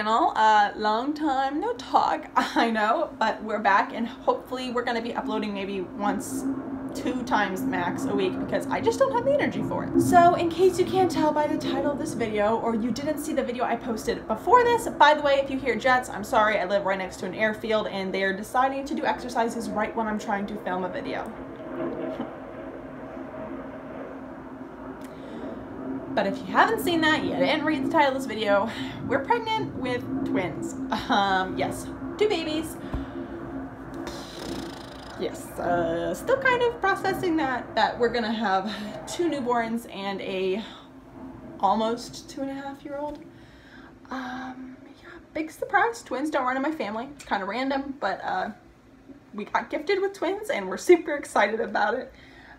channel. Uh, long time no talk, I know, but we're back and hopefully we're gonna be uploading maybe once, two times max a week because I just don't have the energy for it. So in case you can't tell by the title of this video or you didn't see the video I posted before this, by the way, if you hear jets, I'm sorry, I live right next to an airfield and they're deciding to do exercises right when I'm trying to film a video. But if you haven't seen that, you didn't read the title of this video, we're pregnant with twins. Um, yes, two babies. Yes, uh, still kind of processing that, that we're gonna have two newborns and a almost two and a half year old. Um, yeah, big surprise, twins don't run in my family. It's kind of random, but uh, we got gifted with twins and we're super excited about it.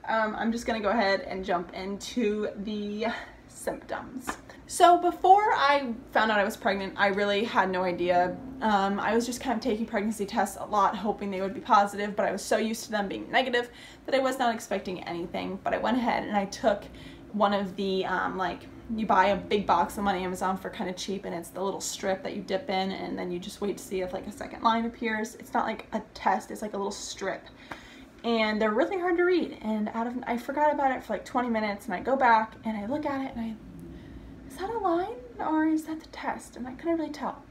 Um, I'm just gonna go ahead and jump into the symptoms. So before I found out I was pregnant, I really had no idea. Um, I was just kind of taking pregnancy tests a lot, hoping they would be positive, but I was so used to them being negative that I was not expecting anything. But I went ahead and I took one of the, um, like, you buy a big box of them on Amazon for kind of cheap and it's the little strip that you dip in and then you just wait to see if like a second line appears. It's not like a test, it's like a little strip and they're really hard to read. And out of I forgot about it for like 20 minutes, and I go back and I look at it, and I is that a line or is that the test? And I couldn't really tell.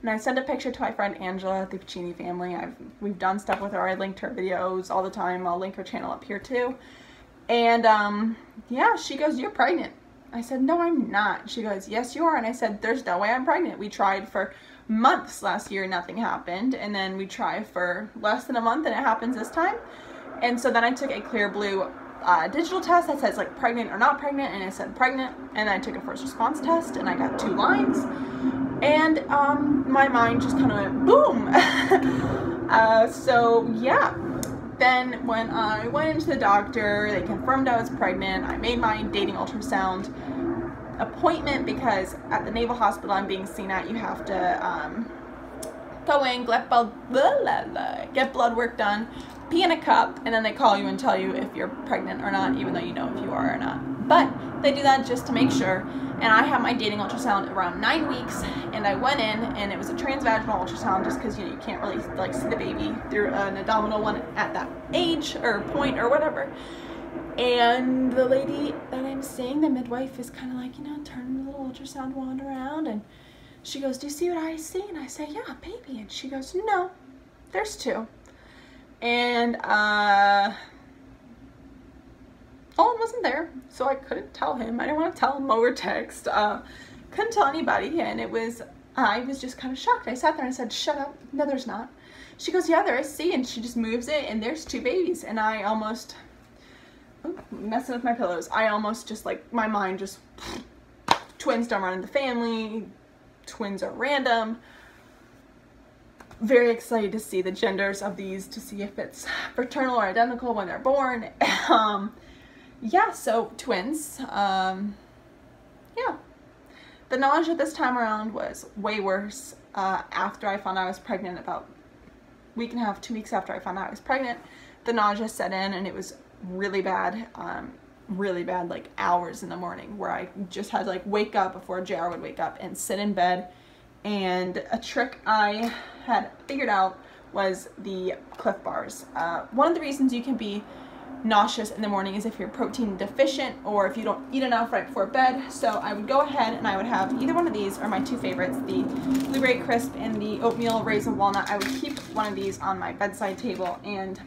And I sent a picture to my friend Angela the Puccini family. I've we've done stuff with her. I linked her videos all the time. I'll link her channel up here too. And um, yeah, she goes, "You're pregnant." I said, "No, I'm not." She goes, "Yes, you are." And I said, "There's no way I'm pregnant. We tried for months last year, nothing happened, and then we try for less than a month, and it happens this time." And so then I took a Clearblue uh, digital test that says like pregnant or not pregnant, and it said pregnant. And I took a first response test, and I got two lines. And um, my mind just kind of went boom. uh, so yeah. Then when I went into the doctor, they confirmed I was pregnant. I made my dating ultrasound appointment because at the Naval Hospital I'm being seen at, you have to um, go in, get blood, get blood work done, pee in a cup, and then they call you and tell you if you're pregnant or not, even though you know if you are or not. But they do that just to make sure. And I had my dating ultrasound around nine weeks, and I went in, and it was a transvaginal ultrasound just because you know you can't really like see the baby through an abdominal one at that age or point or whatever. And the lady that I'm seeing, the midwife, is kind of like, you know, turning the little ultrasound wand around, and she goes, do you see what I see? And I say, yeah, baby. And she goes, no, there's two. And uh, Nolan wasn't there, so I couldn't tell him. I didn't want to tell him over text. Uh, couldn't tell anybody, and it was, I was just kind of shocked. I sat there and I said, shut up. No, there's not. She goes, yeah, there I see, and she just moves it, and there's two babies, and I almost, messing with my pillows, I almost just, like, my mind just, twins don't run in the family, twins are random, very excited to see the genders of these to see if it's fraternal or identical when they're born. um, yeah, so twins. Um, yeah. The nausea this time around was way worse uh, after I found I was pregnant about week and a half, two weeks after I found out I was pregnant. The nausea set in and it was really bad. Um, really bad like hours in the morning where I just had to like wake up before JR would wake up and sit in bed and a trick I had figured out was the Clif Bars. Uh, one of the reasons you can be nauseous in the morning is if you're protein deficient or if you don't eat enough right before bed. So I would go ahead and I would have either one of these or my two favorites, the Blueberry Crisp and the Oatmeal Raisin Walnut. I would keep one of these on my bedside table and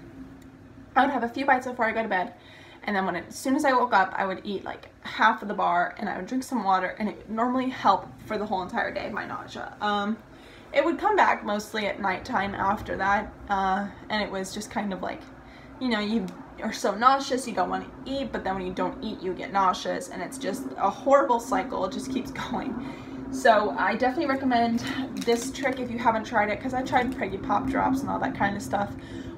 I would have a few bites before I go to bed and then when it, as soon as I woke up, I would eat like half of the bar and I would drink some water and it would normally help for the whole entire day, my nausea. Um, it would come back mostly at nighttime after that uh, and it was just kind of like, you know, you are so nauseous, you don't want to eat, but then when you don't eat, you get nauseous and it's just a horrible cycle. It just keeps going. So I definitely recommend this trick if you haven't tried it because I tried Preggie Pop Drops and all that kind of stuff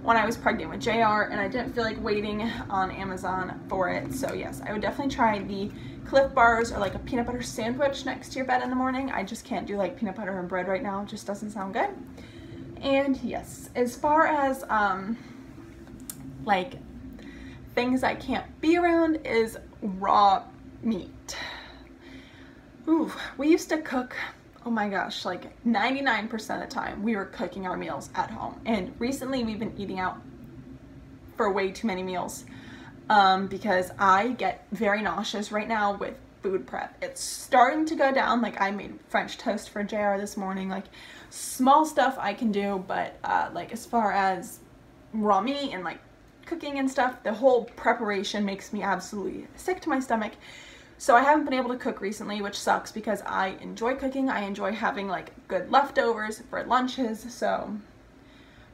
when I was pregnant with JR and I didn't feel like waiting on Amazon for it. So yes, I would definitely try the Clif Bars or like a peanut butter sandwich next to your bed in the morning. I just can't do like peanut butter and bread right now. It just doesn't sound good. And yes, as far as um, like things I can't be around is raw meat. Ooh, we used to cook oh my gosh, like 99% of the time we were cooking our meals at home. And recently we've been eating out for way too many meals um, because I get very nauseous right now with food prep. It's starting to go down. Like I made French toast for JR this morning. Like small stuff I can do, but uh, like as far as raw meat and like cooking and stuff, the whole preparation makes me absolutely sick to my stomach. So I haven't been able to cook recently, which sucks because I enjoy cooking. I enjoy having like good leftovers for lunches. So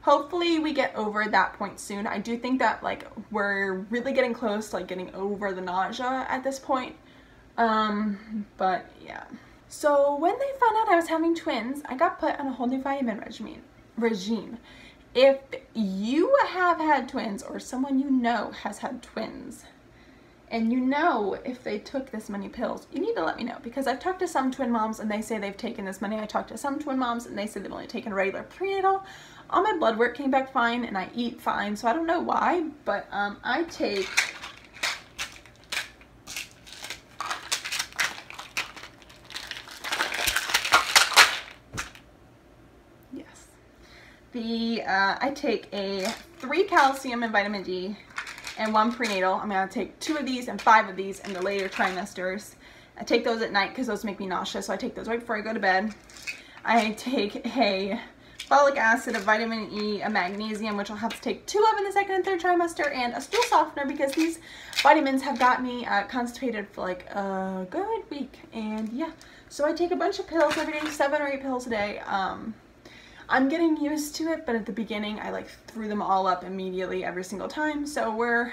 hopefully we get over that point soon. I do think that like we're really getting close to like getting over the nausea at this point. Um, but yeah. So when they found out I was having twins, I got put on a whole new vitamin regime. regime. If you have had twins or someone you know has had twins, and you know if they took this many pills, you need to let me know because I've talked to some twin moms and they say they've taken this many. I talked to some twin moms and they say they've only taken a regular prenatal. All my blood work came back fine and I eat fine, so I don't know why, but um, I take yes, the, uh, I take a three calcium and vitamin D and one prenatal. I'm going to take two of these and five of these in the later trimesters. I take those at night because those make me nauseous, so I take those right before I go to bed. I take a folic acid, a vitamin E, a magnesium, which I'll have to take two of in the second and third trimester, and a stool softener because these vitamins have got me uh, constipated for like a good week. And yeah, so I take a bunch of pills every day, seven or eight pills a day. Um, I'm getting used to it, but at the beginning I like threw them all up immediately every single time. So we're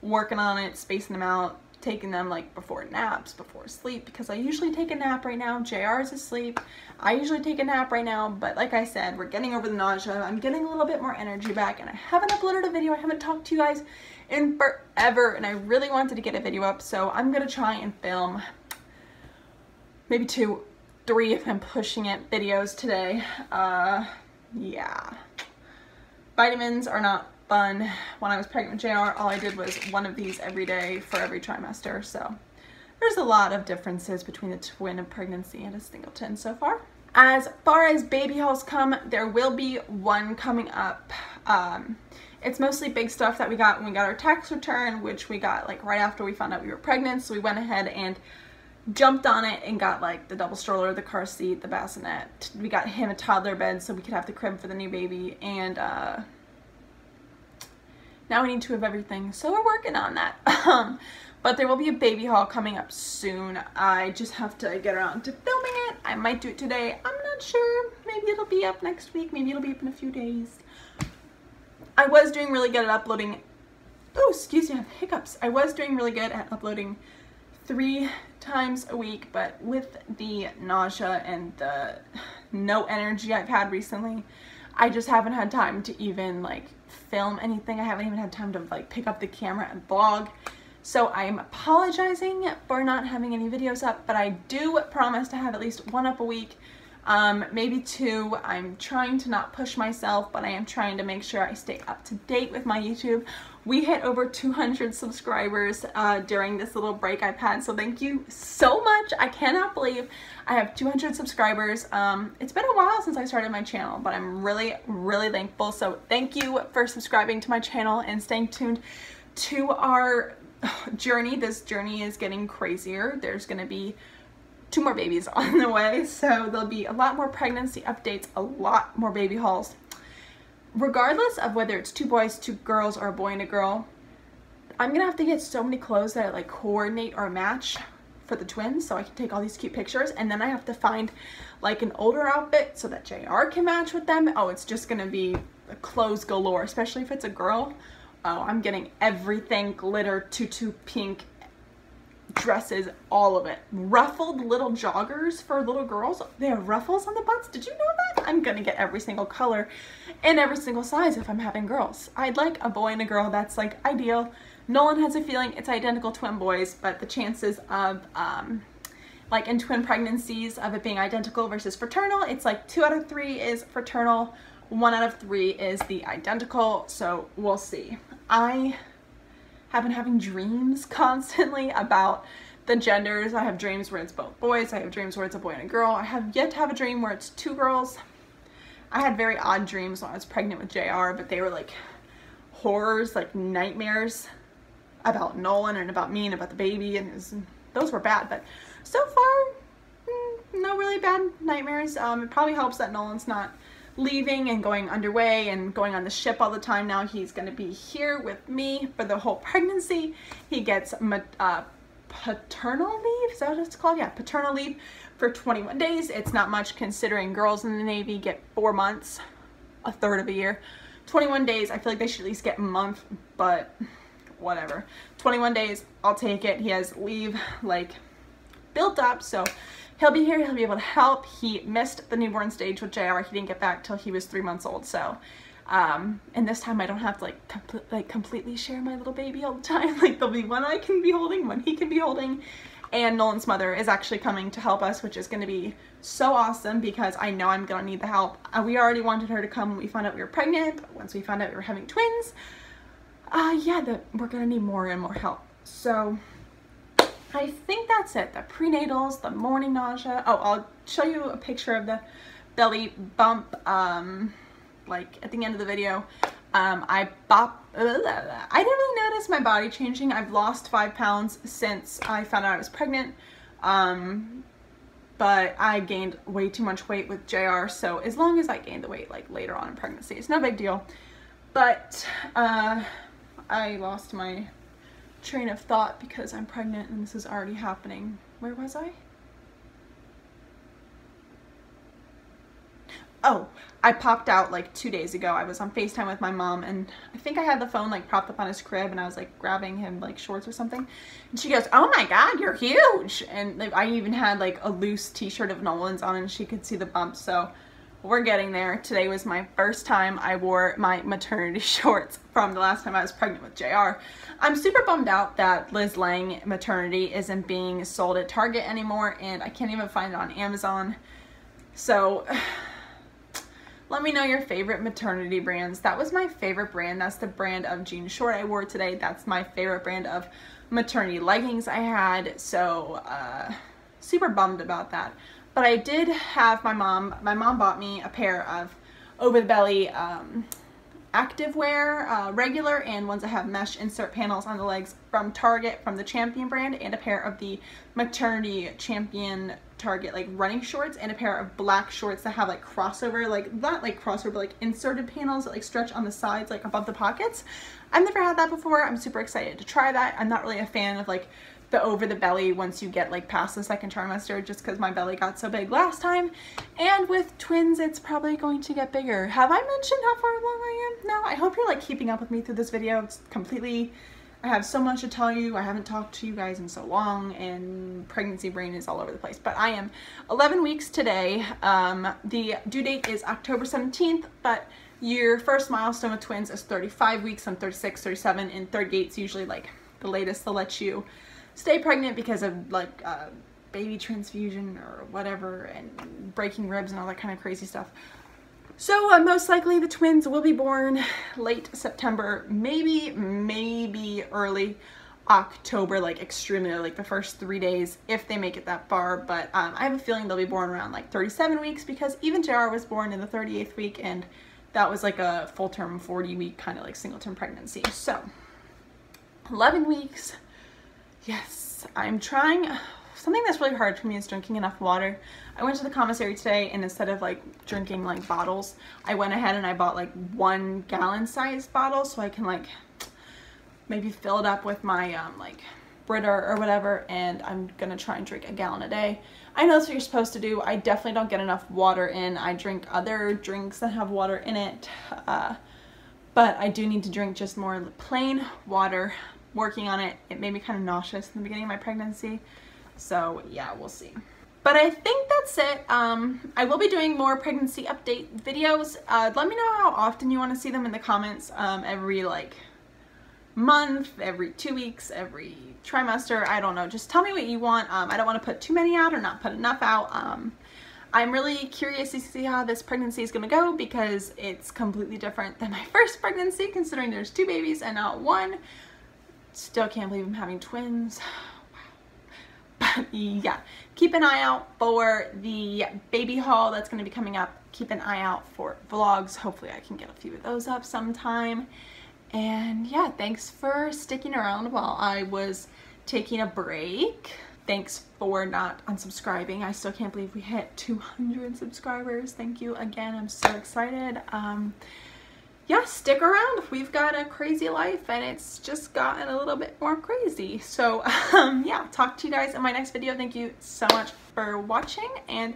working on it, spacing them out, taking them like before naps, before sleep, because I usually take a nap right now. JR is asleep. I usually take a nap right now, but like I said, we're getting over the nausea. I'm getting a little bit more energy back, and I haven't uploaded a video. I haven't talked to you guys in forever, and I really wanted to get a video up, so I'm gonna try and film maybe two three of I'm pushing it videos today. Uh, yeah. Vitamins are not fun. When I was pregnant with JR, all I did was one of these every day for every trimester. So there's a lot of differences between a twin pregnancy and a singleton so far. As far as baby hauls come, there will be one coming up. Um, it's mostly big stuff that we got when we got our tax return, which we got like right after we found out we were pregnant. So we went ahead and jumped on it and got like the double stroller, the car seat, the bassinet. We got him a toddler bed so we could have the crib for the new baby and uh, now we need two of everything. So we're working on that. Um, but there will be a baby haul coming up soon. I just have to get around to filming it. I might do it today. I'm not sure. Maybe it'll be up next week. Maybe it'll be up in a few days. I was doing really good at uploading. Oh, excuse me, I have hiccups. I was doing really good at uploading three times a week, but with the nausea and the no energy I've had recently, I just haven't had time to even like film anything. I haven't even had time to like pick up the camera and vlog. So I'm apologizing for not having any videos up, but I do promise to have at least one up a week, um, maybe two. I'm trying to not push myself, but I am trying to make sure I stay up to date with my YouTube. We hit over 200 subscribers uh, during this little break I've had, so thank you so much. I cannot believe I have 200 subscribers. Um, it's been a while since I started my channel, but I'm really, really thankful. So thank you for subscribing to my channel and staying tuned to our journey. This journey is getting crazier. There's going to be two more babies on the way, so there'll be a lot more pregnancy updates, a lot more baby hauls regardless of whether it's two boys, two girls, or a boy and a girl, I'm gonna have to get so many clothes that like coordinate or match for the twins so I can take all these cute pictures and then I have to find like an older outfit so that JR can match with them. Oh, it's just gonna be clothes galore, especially if it's a girl. Oh, I'm getting everything glitter, tutu, pink, dresses, all of it. Ruffled little joggers for little girls. They have ruffles on the butts. Did you know that? I'm gonna get every single color and every single size if I'm having girls. I'd like a boy and a girl. That's like ideal. Nolan has a feeling it's identical twin boys, but the chances of um, like in twin pregnancies of it being identical versus fraternal, it's like two out of three is fraternal, one out of three is the identical, so we'll see. I have been having dreams constantly about the genders. I have dreams where it's both boys. I have dreams where it's a boy and a girl. I have yet to have a dream where it's two girls. I had very odd dreams when I was pregnant with JR, but they were like horrors, like nightmares about Nolan and about me and about the baby, and was, those were bad. But so far, mm, no really bad nightmares. Um, it probably helps that Nolan's not leaving and going underway and going on the ship all the time now. He's going to be here with me for the whole pregnancy. He gets uh, paternal leave, is that what it's called? Yeah, paternal leave for 21 days. It's not much considering girls in the Navy get four months, a third of a year. 21 days, I feel like they should at least get a month, but whatever. 21 days, I'll take it. He has leave like built up, so he'll be here, he'll be able to help. He missed the newborn stage with JR. He didn't get back till he was three months old, so um, and this time I don't have to like, like completely share my little baby all the time. Like there'll be one I can be holding, one he can be holding. And Nolan's mother is actually coming to help us, which is going to be so awesome because I know I'm going to need the help. Uh, we already wanted her to come when we found out we were pregnant, but once we found out we were having twins, uh, yeah, the, we're going to need more and more help. So I think that's it. The prenatals, the morning nausea. Oh, I'll show you a picture of the belly bump. Um, like at the end of the video. Um, I bop, I didn't really notice my body changing. I've lost five pounds since I found out I was pregnant. Um, but I gained way too much weight with JR. So as long as I gain the weight like later on in pregnancy, it's no big deal. But uh, I lost my train of thought because I'm pregnant and this is already happening. Where was I? Oh, I popped out like two days ago. I was on FaceTime with my mom and I think I had the phone like propped up on his crib and I was like grabbing him like shorts or something. And she goes, oh my God, you're huge. And like, I even had like a loose t-shirt of Nolan's on and she could see the bumps. So we're getting there. Today was my first time I wore my maternity shorts from the last time I was pregnant with JR. I'm super bummed out that Liz Lange maternity isn't being sold at Target anymore and I can't even find it on Amazon. So let me know your favorite maternity brands. That was my favorite brand. That's the brand of jean short I wore today. That's my favorite brand of maternity leggings I had. So uh, super bummed about that. But I did have my mom, my mom bought me a pair of over the belly um, activewear, uh, regular, and ones that have mesh insert panels on the legs from Target from the Champion brand, and a pair of the maternity Champion Target like running shorts and a pair of black shorts that have like crossover, like not like crossover, but like inserted panels that like stretch on the sides, like above the pockets. I've never had that before. I'm super excited to try that. I'm not really a fan of like the over the belly once you get like past the second trimester just because my belly got so big last time. And with twins, it's probably going to get bigger. Have I mentioned how far along I am? No, I hope you're like keeping up with me through this video. It's completely I have so much to tell you. I haven't talked to you guys in so long and pregnancy brain is all over the place. But I am 11 weeks today. Um, the due date is October 17th, but your first milestone with twins is 35 weeks. I'm 36, 37, and 38's usually like the latest they'll let you stay pregnant because of like uh, baby transfusion or whatever and breaking ribs and all that kind of crazy stuff. So uh, most likely the twins will be born late September, maybe, maybe early October, like extremely like the first three days if they make it that far. But um, I have a feeling they'll be born around like 37 weeks because even JR was born in the 38th week and that was like a full term 40 week kind of like single term pregnancy. So 11 weeks. Yes, I'm trying something that's really hard for me is drinking enough water. I went to the commissary today and instead of like drinking like bottles, I went ahead and I bought like one gallon sized bottle so I can like maybe fill it up with my um, like Brita or whatever and I'm gonna try and drink a gallon a day. I know that's what you're supposed to do. I definitely don't get enough water in. I drink other drinks that have water in it. Uh, but I do need to drink just more plain water. Working on it. It made me kind of nauseous in the beginning of my pregnancy. So yeah, we'll see. But I think that's it. Um, I will be doing more pregnancy update videos. Uh, let me know how often you want to see them in the comments. Um, every like month, every two weeks, every trimester. I don't know. Just tell me what you want. Um, I don't want to put too many out or not put enough out. Um, I'm really curious to see how this pregnancy is going to go because it's completely different than my first pregnancy considering there's two babies and not one. Still can't believe I'm having twins. But yeah, keep an eye out for the baby haul that's going to be coming up. Keep an eye out for vlogs. Hopefully I can get a few of those up sometime. And yeah, thanks for sticking around while I was taking a break. Thanks for not unsubscribing. I still can't believe we hit 200 subscribers. Thank you again. I'm so excited. Um, yeah, stick around. We've got a crazy life and it's just gotten a little bit more crazy. So um, yeah, talk to you guys in my next video. Thank you so much for watching and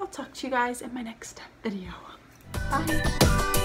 I'll talk to you guys in my next video. Bye.